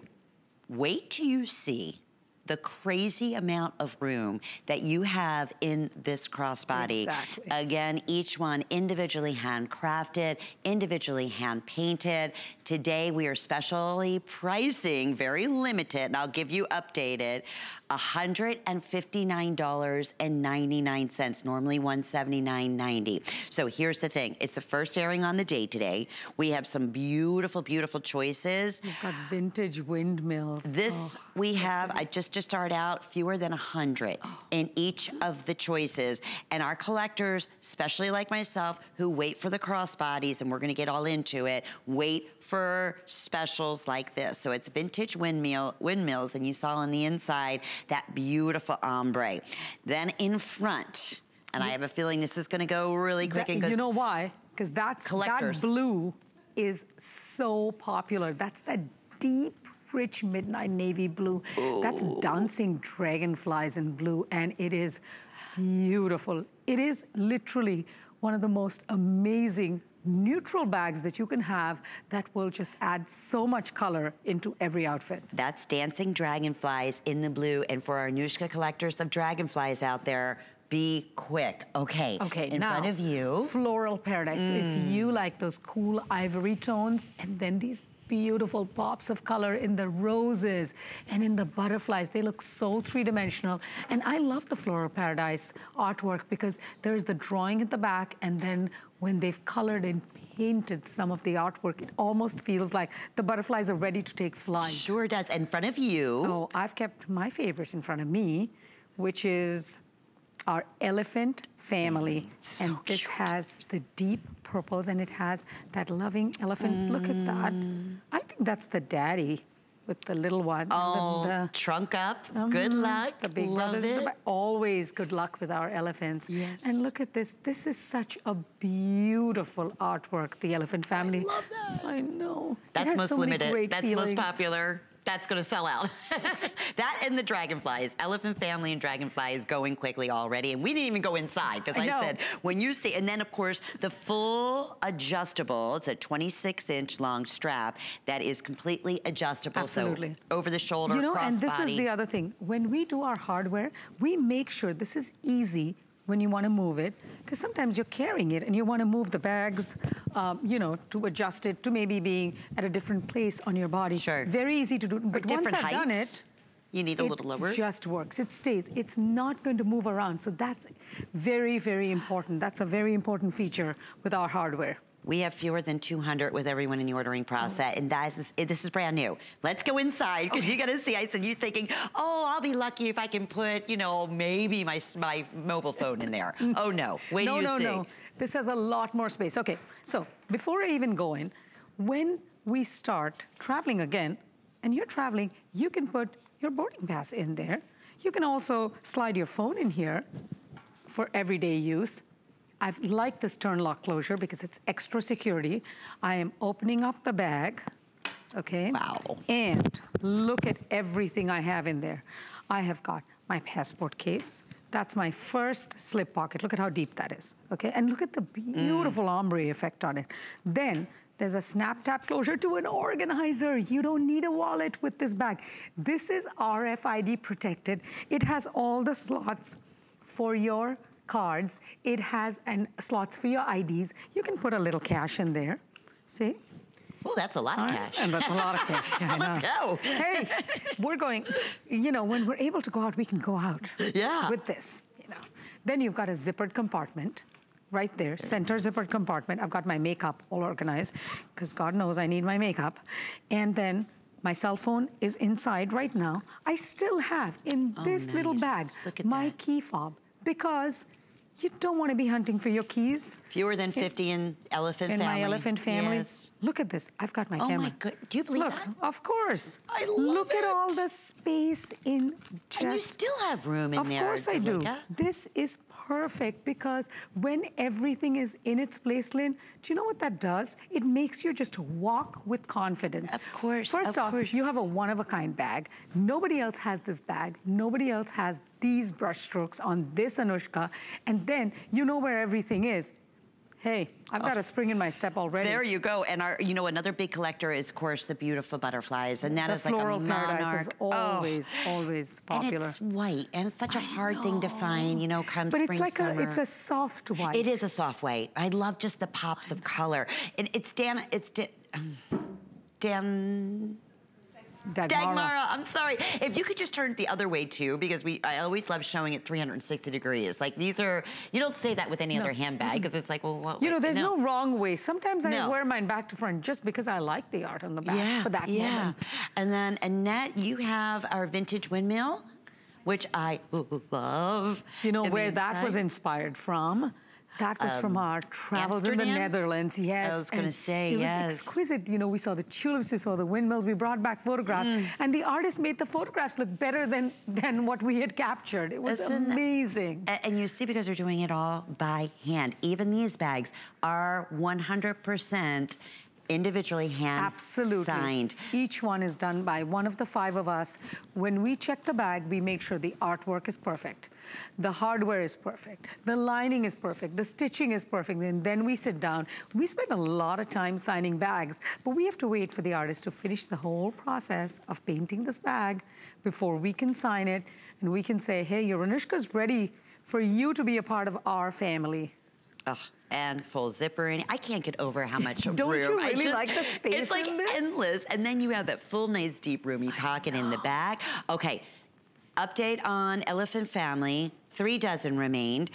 Wait till you see the crazy amount of room that you have in this crossbody. Exactly. Again, each one individually handcrafted, individually hand painted. Today we are specially pricing, very limited, and I'll give you updated, $159.99, normally $179.90. So here's the thing, it's the first airing on the day today. We have some beautiful, beautiful choices. We've got vintage windmills. This Oh, we have, I just to start out, fewer than 100 in each of the choices. And our collectors, especially like myself, who wait for the crossbodies, and we're gonna get all into it, wait for specials like this. So it's vintage windmill windmills, and you saw on the inside that beautiful ombre. Then in front, and I have a feeling this is gonna go really quick. That- you know why? Because that's Collectors. that blue is so popular. That's that deep, rich midnight navy blue. That's dancing dragonflies in blue, and it is beautiful. It is literally one of the most amazing neutral bags that you can have that will just add so much color into every outfit. That's Dancing Dragonflies in the blue. And for our Nushka collectors of dragonflies out there, be quick. Okay, Okay, in now, front of you. Floral Paradise. If mm. you like those cool ivory tones and then these beautiful pops of color in the roses and in the butterflies. They look so three-dimensional. And I love the Floral Paradise artwork because there's the drawing at the back and then when they've colored and painted some of the artwork, it almost feels like the butterflies are ready to take flight. Sure does. In front of you. Oh, I've kept my favorite in front of me, which is our elephant family. Mm, so and this cute. has the deep purples and it has that loving elephant. Look at that. Mm. I think that's the daddy with the little one. Oh, the, trunk up. Good Mhm. luck. The big Love brothers. it. Always good luck with our elephants. Yes. And look at this. This is such a beautiful artwork, the elephant family. love that. I know. That's most so limited. That's feelings. most popular. That's going to sell out. that and the dragonflies. Elephant family and dragonfly is going quickly already. And we didn't even go inside because I I, said, when you see, and then of course, the full adjustable, it's a 26 inch long strap that is completely adjustable. Absolutely. So over the shoulder, You know, and this body. is the other thing. When we do our hardware, we make sure this is easy when you want to move it, because sometimes you're carrying it and you want to move the bags, um, you know, to adjust it to maybe being at a different place on your body. Sure. Very easy to do. But different once I've done heights. it, You need a it little lower. just works. It stays. It's not going to move around. So that's very, very important. That's a very important feature with our hardware. We have fewer than 200 with everyone in the ordering oh. process, and that is, this is brand new. Let's go inside because you're gonna see. I said you're thinking, oh, I'll be lucky if I can put, you know, maybe my my mobile phone in there. oh no, wait no, till you no, see. no. This has a lot more space. Okay, so before I even go in, when we start traveling again, and you're traveling, you can put your boarding pass in there. You can also slide your phone in here for everyday use. I've liked this turn lock closure because it's extra security. I am opening up the bag, okay? Wow. And look at everything I have in there. I have got my passport case. That's my first slip pocket. Look at how deep that is, okay? And look at the beautiful mm. ombre effect on it. Then there's a snap tap closure to an organizer. You don't need a wallet with this bag. This is RFID protected. It has all the slots for your cards. It has an slots for your IDs. You can put a little cash in there. See? Oh, that's a lot of right, cash. And that's a lot of cash. Yeah, Let's go. Hey, we're going, you know, when we're able to go out, we can go out. Yeah. With this, you know. Then you've got a zippered compartment right there, center zippered compartment. I've got my makeup all organized because God knows I need my makeup. And then my cell phone is inside right now. I still have in Oh, this little bag nice. Look at my that. key fob because you don't want to be hunting for your keys. Fewer than 50 in elephant in family. my elephant family. Yes. Look at this. I've got my Oh camera. my good. Do you believe Look, that? of course. I love Look at all the space in just. And you still have room in of there. Of course I do. This is perfect because when everything is in its place, Lynn, do you know what that does? It makes you just walk with confidence. Of course, First of off, course. you have a one-of-a-kind bag. Nobody else has this bag. Nobody else has these brush strokes on this Anuschka. And then you know where everything is. Hey, I've got a spring in my step already. There you go. And our, you know, another big collector is, of course, the beautiful butterflies, and that the is like a paradise monarch. is Oh. always, always popular. And it's white, and it's such a hard thing to find, you know, come but spring, it's like summer. a, it's a soft white. It is a soft white. I love just the pops of color. And it's Dan, it's Dan, um, Dan, Dagmara. Dagmara, I'm sorry. If you could just turn it the other way too, because we, I always love showing it 360 degrees. Like these are, you don't say that with any No. other handbag, because it's like, well, what? You know, there's no. wrong way. Sometimes I No. wear mine back to front just because I like the art on the back yeah, for that yeah. moment. And then Annette, you have our vintage windmill, which I love. You know where that was inspired from? That was from our travels in the Um, Netherlands. Yes. I was gonna say, it yes. was exquisite. You know, we saw the tulips, we saw the windmills. We brought back photographs, Mm. and the artist made the photographs look better than than what we had captured. It was Isn't amazing. A- And you see, because they're doing it all by hand. Even these bags are 100% individually hand Absolutely. signed. Each one is done by one of the five of us. When we check the bag, we make sure the artwork is perfect. The hardware is perfect. The lining is perfect. The stitching is perfect. And then we sit down. We spend a lot of time signing bags, but we have to wait for the artist to finish the whole process of painting this bag before we can sign it. And we can say, hey, your Anuschka's ready for you to be a part of our family. Ugh, and full zipper. And I can't get over how much Don't you room. I really just- like the space It's like in endless. And then you have that full, nice, deep, roomy pocket in the back. Okay, update on Elephant Family. Three dozen remained.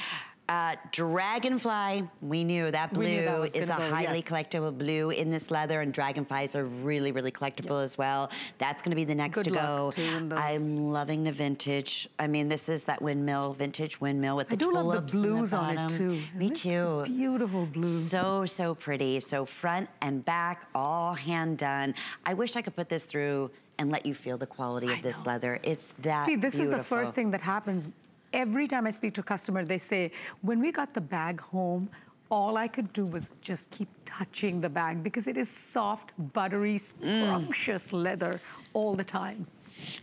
Uh, Dragonfly, we knew that blue knew that is a go, highly yes. collectible blue in this leather and dragonflies are really, really collectible as well. That's gonna be the next Good to go. to you in those. I'm loving the vintage. I mean, this is that windmill, vintage windmill with the I do love the blues on it too. Me It's too. Beautiful blue. So, so pretty. So front and back, all hand done. I wish I could put this through and let you feel the quality of this leather. It's that See, this is the first thing that happens. Every time I speak to a customer, they say, when we got the bag home, all I could do was just keep touching the bag because it is soft, buttery, Mm. scrumptious leather all the time.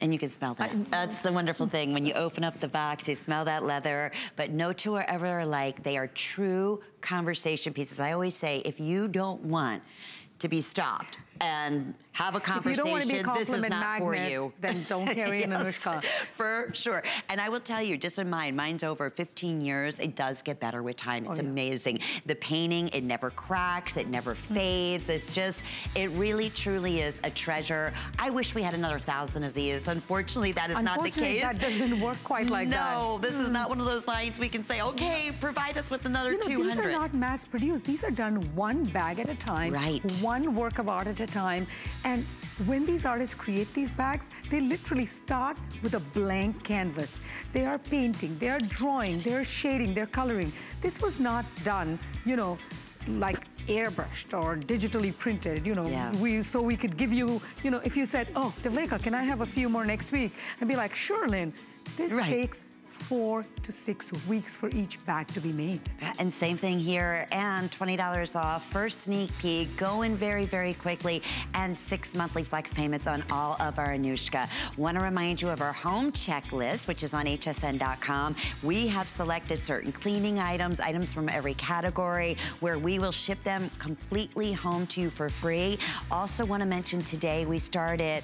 And you can smell that. That's the wonderful thing. When you open up the box, you smell that leather. But no two are ever alike. They are true conversation pieces. I always say, if you don't want to be stopped and have a If you conversation, don't want to be a this is not for you. then don't carry an Yes, Anuschka. For sure. And I will tell you, just in mine, mine's over 15 years. It does get better with time. Oh, it's Oh, yeah. amazing. The painting, it never cracks, it never mm. fades. It's just, it really truly is a treasure. I wish we had another thousand of these. Unfortunately, that is not the case. that doesn't work quite like that. No, this is mm. not one of those lines we can say, okay, provide us with another You know, 200. these are not mass produced. These are done one bag at a time. Right. One work of art at a time. And when these artists create these bags, they literally start with a blank canvas. They are painting, they are drawing, they're shading, they're coloring. This was not done, you know, like airbrushed or digitally printed, you know, Yes. we so we could give you, you know, if you said, oh, Devalekha, can I have a few more next week? I'd be like, sure, Lynn. This Right. takes four to six weeks for each bag to be made. And same thing here, and $20 off, first sneak peek, going very, very quickly, and six monthly flex payments on all of our Anuschka. Want to remind you of our home checklist, which is on hsn.com. We have selected certain cleaning items, items from every category, where we will ship them completely home to you for free. Also want to mention today, we started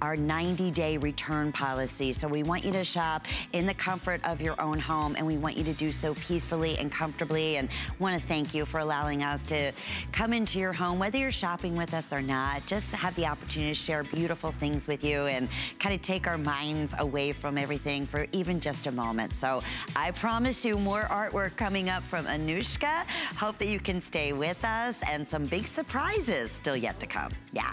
our 90-day return policy. So we want you to shop in the comfort of your own home, and we want you to do so peacefully and comfortably. And want to thank you for allowing us to come into your home, whether you're shopping with us or not, just have the opportunity to share beautiful things with you and kind of take our minds away from everything for even just a moment. So I promise you more artwork coming up from Anuschka. Hope that you can stay with us and some big surprises still yet to come. Yeah.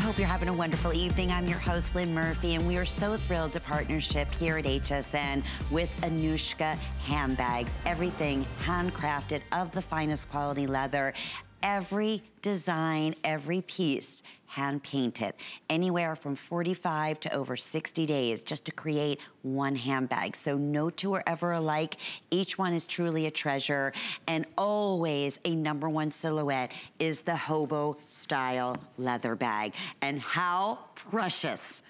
Hope you're having a wonderful evening. I'm your host, Lynn Murphy, and we are so thrilled to partnership here at HSN with Anuschka handbags. Everything handcrafted of the finest quality leather. Every design, every piece hand painted. Anywhere from 45 to over 60 days just to create one handbag. So no two are ever alike. Each one is truly a treasure. And always a number one silhouette is the hobo style leather bag. And how precious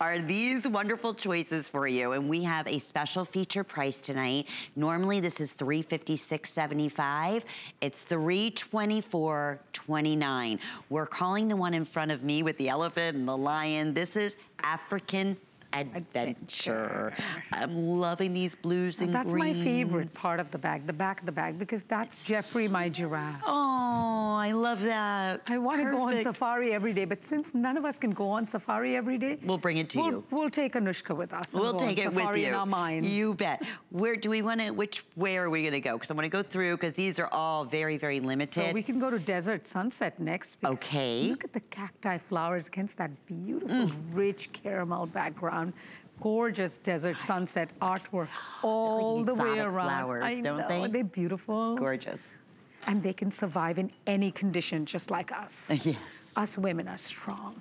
are these wonderful choices for you. And we have a special feature price tonight. Normally this is $356.75. It's $324.29. We're calling the one in front of me with the elephant and the lion. This is African adventure. I'm loving these blues and That's greens. my favorite part of the bag, the back of the bag, because that's Jeffrey, my giraffe. Oh, I love that. I want to go on safari every day, but since none of us can go on safari every day, We'll bring it to we'll, you. We'll take Anuschka with us. We'll take it with safari you. in our minds. You bet. Where do we want to? Which way are we going to go? Because I want to go through because these are all very, very limited. So we can go to Desert Sunset next. Okay. Look at the cacti flowers against that beautiful, Mm. rich caramel background. Gorgeous desert sunset artwork all the way around. flowers, I don't know, they? They're beautiful. Gorgeous. And they can survive in any condition, just like us. Yes. Us women are strong.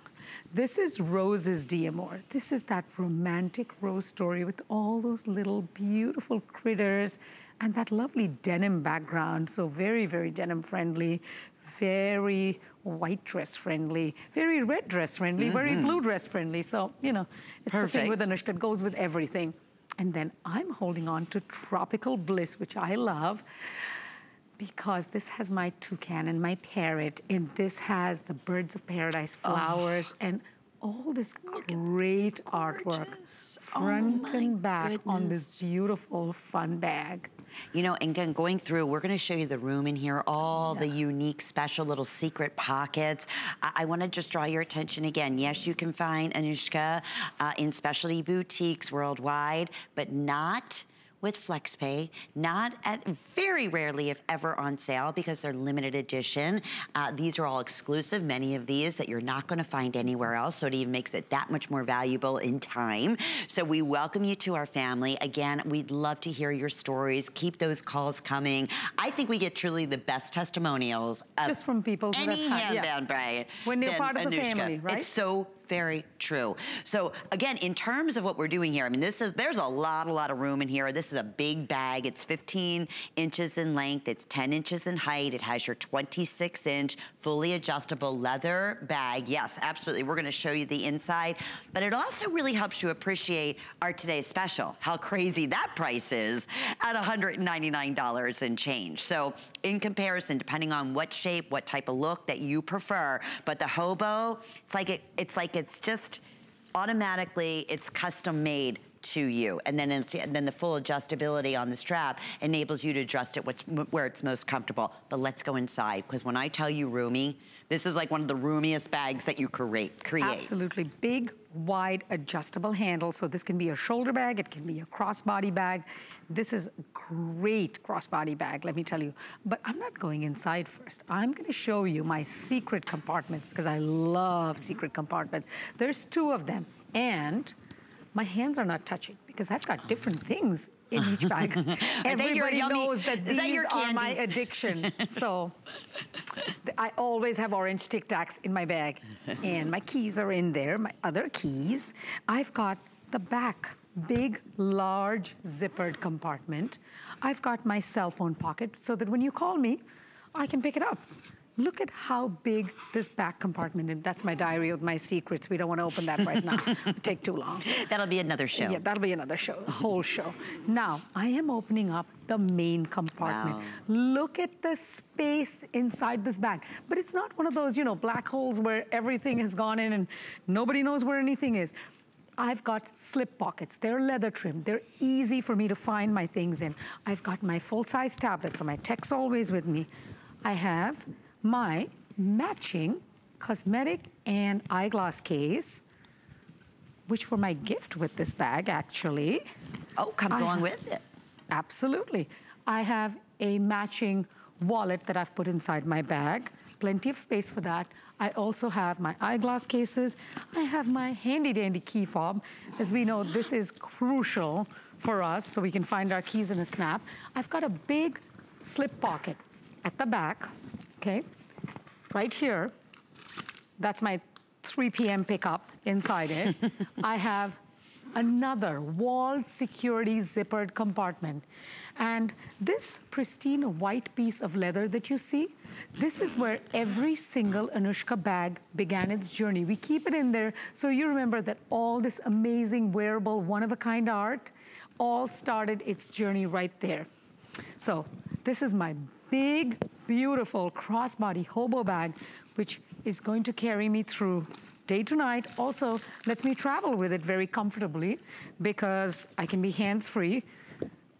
This is Rose's D'Amour. This is that romantic rose story with all those little beautiful critters and that lovely denim background. So very, very denim friendly, very white dress friendly, very red dress friendly, very Mhm. blue dress friendly. So, you know, it's the thing with Anuschka, it goes with everything. And then I'm holding on to Tropical Bliss, which I love because this has my toucan and my parrot, and this has the birds of paradise Oh. flowers and all this great artwork, Oh front and back on this beautiful fun bag. You know, and again, going through, we're gonna show you the room in here, all the unique, special little secret pockets. I, I wanna just draw your attention again. Yes, you can find Anuschka uh, in specialty boutiques worldwide, but not with FlexPay, not at very rarely, if ever, on sale because they're limited edition. Uh, these are all exclusive, many of these that you're not gonna find anywhere else, so it even makes it that much more valuable in time. So we welcome you to our family. Again, we'd love to hear your stories. Keep those calls coming. I think we get truly the best testimonials of Just from people any have had- yeah. handband brand When they're part of the family, right? It's so very true. So again, in terms of what we're doing here, I mean, this is, there's a lot, a lot of room in here. This is a big bag. It's 15 inches in length. It's 10 inches in height. It has your 26 inch fully adjustable leather bag. Yes, absolutely. We're gonna show you the inside, but it also really helps you appreciate our today's special, how crazy that price is at $199 and change. So in comparison, depending on what shape, what type of look that you prefer, but the hobo, it's like it, it's like it's just automatically it's custom made to you. And then, and then the full adjustability on the strap enables you to adjust it where it's most comfortable. But let's go inside, because when I tell you roomy, this is like one of the roomiest bags that you create. create. Absolutely. Big, wide, adjustable handle. So this can be a shoulder bag, it can be a crossbody bag. This is a great crossbody bag, let me tell you. But I'm not going inside first. I'm gonna show you my secret compartments because I love secret compartments. There's two of them. And my hands are not touching because I've got different things in each bag. Everybody knows that these that are my addiction. so I always have orange Tic Tacs in my bag. And my keys are in there, my other keys. I've got the back, big, large zippered compartment. I've got my cell phone pocket so that when you call me, I can pick it up. Look at how big this back compartment is. That's my diary with my secrets. We don't want to open that right now. Take too long. That'll be another show. Yeah, that'll be another show, a whole show. Now, I am opening up the main compartment. Wow. Look at the space inside this bag. But it's not one of those, you know, black holes where everything has gone in and nobody knows where anything is. I've got slip pockets. They're leather trimmed. They're easy for me to find my things in. I've got my full-size tablet, so my tech's always with me. I have my matching cosmetic and eyeglass case, which were my gift with this bag, actually. Oh, comes I along have- with it. Absolutely. I have a matching wallet that I've put inside my bag. Plenty of space for that. I also have my eyeglass cases. I have my handy dandy key fob. As we know, this is crucial for us so we can find our keys in a snap. I've got a big slip pocket at the back, okay? Right here. That's my 3 p.m. pickup inside it. I have another wall security zippered compartment. And this pristine white piece of leather that you see, this is where every single Anuschka bag began its journey. We keep it in there so you remember that all this amazing wearable one-of-a-kind art all started its journey right there. So this is my big, beautiful crossbody hobo bag, which is going to carry me through day to night. Also lets me travel with it very comfortably because I can be hands-free.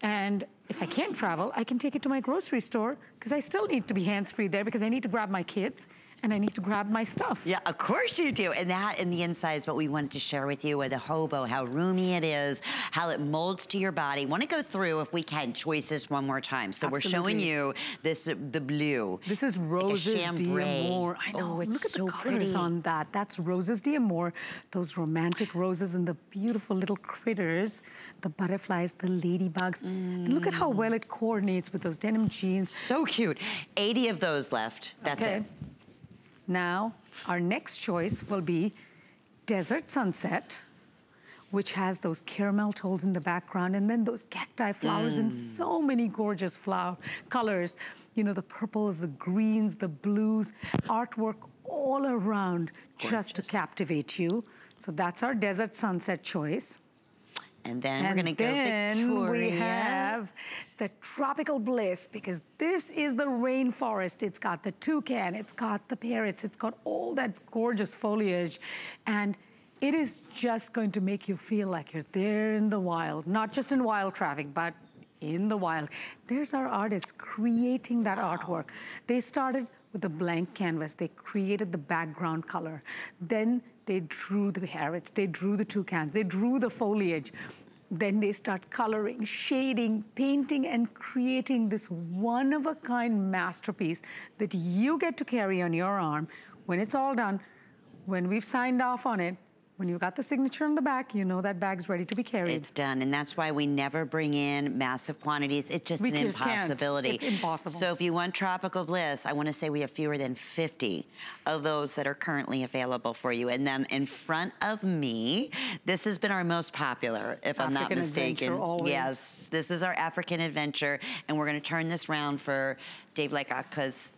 And if I can't travel, I can take it to my grocery store because I still need to be hands-free there because I need to grab my kids and I need to grab my stuff. Yeah, of course you do. And that in the inside is what we wanted to share with you at a hobo, how roomy it is, how it molds to your body. Want to go through, if we can, choices one more time. So Absolutely. we're showing you this, the blue. This is Roses like D'Amour. I know, Oh, it's look at so the colors pretty. on that. That's Roses D'Amour, those romantic roses and the beautiful little critters, the butterflies, the ladybugs. And look at how mm. well it coordinates with those denim jeans. So cute. 80 of those left. That's Okay. it. Now, our next choice will be Desert Sunset, which has those caramel tones in the background and then those cacti flowers in Mm. so many gorgeous flower colors. You know, the purples, the greens, the blues, artwork all around just to captivate you. So that's our Desert Sunset choice. And then we're gonna go then Victoria. we have the Tropical Bliss because this is the rainforest. It's got the toucan, it's got the parrots, it's got all that gorgeous foliage. And it is just going to make you feel like you're there in the wild, not just in wild traffic, but in the wild. There's our artists creating that artwork. They started with a blank canvas. They created the background color. Then they drew the parrots, they drew the toucans, they drew the foliage. Then they start coloring, shading, painting, and creating this one-of-a-kind masterpiece that you get to carry on your arm. When it's all done, when we've signed off on it, when you've got the signature on the back, you know that bag's ready to be carried. It's done, and that's why we never bring in massive quantities. It's just We an just can't. impossibility. It's impossible. So if you want Tropical Bliss, I want to say we have fewer than 50 of those that are currently available for you. And then in front of me, this has been our most popular, if I'm not African mistaken. Adventure, always. Yes, this is our African Adventure, and we're going to turn this round for Devalekha because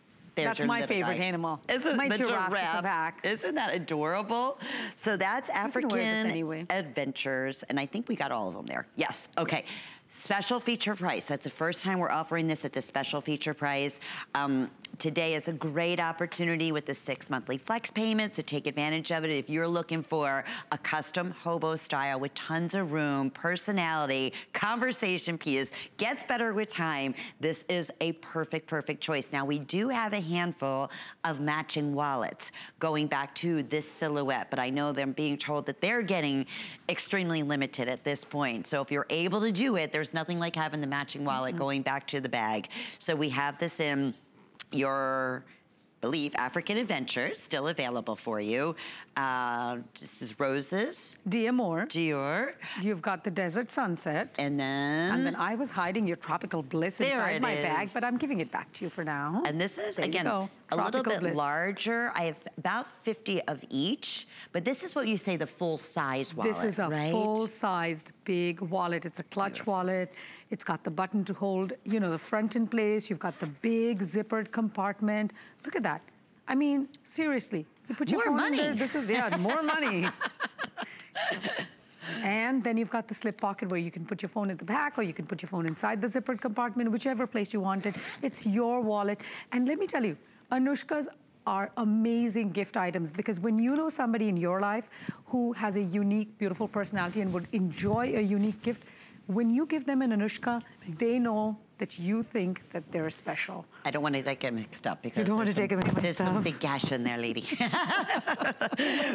there's That's my favorite guy. animal. Isn't My the the giraffe- back. Isn't that adorable? So that's African anyway. Adventures, and I think we got all of them there. Yes, okay. Special feature price. That's the first time we're offering this at the special feature price. Um, today is a great opportunity with the six monthly flex payments to take advantage of it. If you're looking for a custom hobo style with tons of room, personality, conversation piece, gets better with time, this is a perfect, perfect choice. Now, we do have a handful of matching wallets going back to this silhouette, but I know them being told that they're getting extremely limited at this point. So if you're able to do it, there's nothing like having the matching wallet going back to the bag. So we have this in your believe African Adventures still available for you. Uh, this is Roses. D'Amour. Dior. You've got the Desert Sunset. And then... And then I was hiding your Tropical Bliss inside my bag, but I'm giving it back to you for now. And this is, There again, a little bit Bliss. larger. I have about 50 of each, but this is what you say the full size wallet, This is a right? full-sized big wallet. It's a clutch wallet. It's got the button to hold, you know, the front in place. You've got the big zippered compartment. Look at that. I mean, seriously, you put your More phone in there. money. This is yeah, more money. And then you've got the slip pocket where you can put your phone in the back or you can put your phone inside the zippered compartment, whichever place you want it. It's your wallet. And let me tell you, Anuschkas are amazing gift items because when you know somebody in your life who has a unique, beautiful personality and would enjoy a unique gift, when you give them an Anuschka, they know that you think that they're special. I don't want to like, get mixed up because don't want there's some- There's some big gash in there, lady.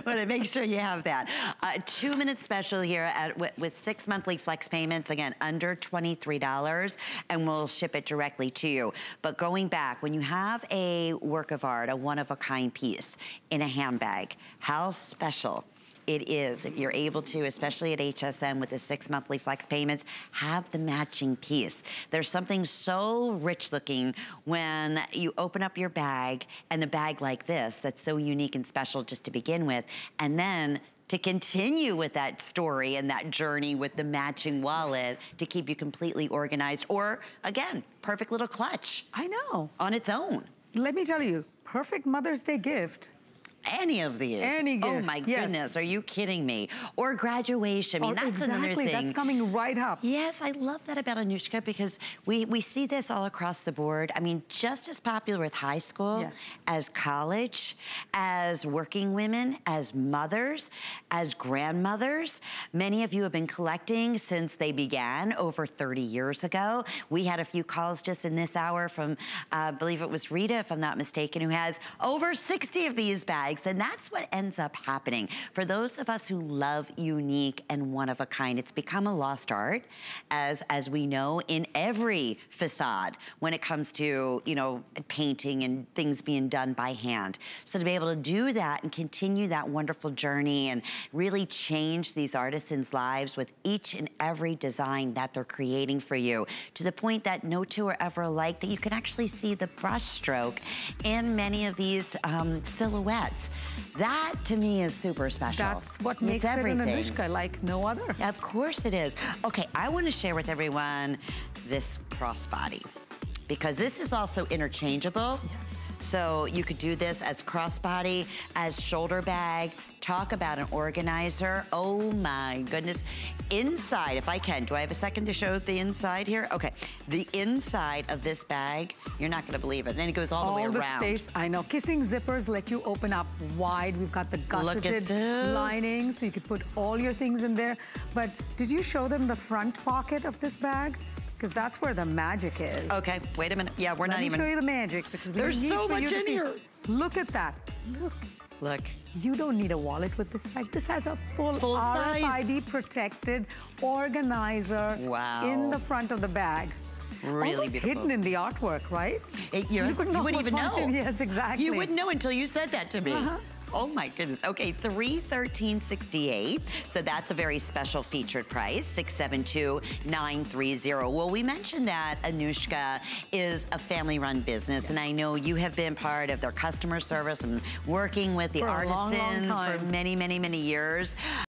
want to make sure you have that. Uh, two minute special here at, with, with six monthly flex payments, again, under $23, and we'll ship it directly to you. But going back, when you have a work of art, a one of a kind piece in a handbag, how special it is if you're able to, especially at HSN with the six monthly flex payments, have the matching piece. There's something so rich looking when you open up your bag and the bag like this that's so unique and special just to begin with, and then to continue with that story and that journey with the matching wallet to keep you completely organized or again, perfect little clutch. I know. On its own. Let me tell you, perfect Mother's Day gift any of these. Any Oh my yes. goodness, are you kidding me? Or graduation. I mean, Or that's another thing. that's coming right up. Yes, I love that about Anuschka because we, we see this all across the board. I mean, just as popular with high school, Yes. as college, as working women, as mothers, as grandmothers. Many of you have been collecting since they began over 30 years ago. We had a few calls just in this hour from, uh, I believe it was Rita, if I'm not mistaken, who has over 60 of these bags. And that's what ends up happening. For those of us who love unique and one of a kind, it's become a lost art, as, as we know, in every facade when it comes to, you know, painting and things being done by hand. So to be able to do that and continue that wonderful journey and really change these artisans' lives with each and every design that they're creating for you to the point that no two are ever alike, that you can actually see the brush stroke in many of these um, silhouettes. That to me is super special. That's what It's makes it an everything. Anuschka like no other. Of course it is. Okay, I want to share with everyone this crossbody because this is also interchangeable. Yes. So you could do this as crossbody, as shoulder bag. Talk about an organizer. Oh my goodness. Inside, if I can, do I have a second to show the inside here? Okay. The inside of this bag, you're not going to believe it. And it goes all, All the way the around. space, I know. Kissing zippers let you open up wide. We've got the gusseted lining, so you could put all your things in there. But did you show them the front pocket of this bag? Because that's where the magic is. Okay, wait a minute. Yeah, we're Let not me even. show you the magic because There's so much in see. here. Look at that. Look. Look. You don't need a wallet with this bag. This has a full, Full size. RFID protected organizer Wow. in the front of the bag. Really Almost beautiful. hidden in the artwork, right? It, you're, you, wouldn't even know. Yes, exactly. You wouldn't know until you said that to me. Uh-huh. Oh my goodness. Okay, three thirteen sixty eight. So that's a very special featured price, six seven two nine three zero. Well, we mentioned that Anuschka is a family-run business, and I know you have been part of their customer service and working with the For a long, long artisans for many, many, many years.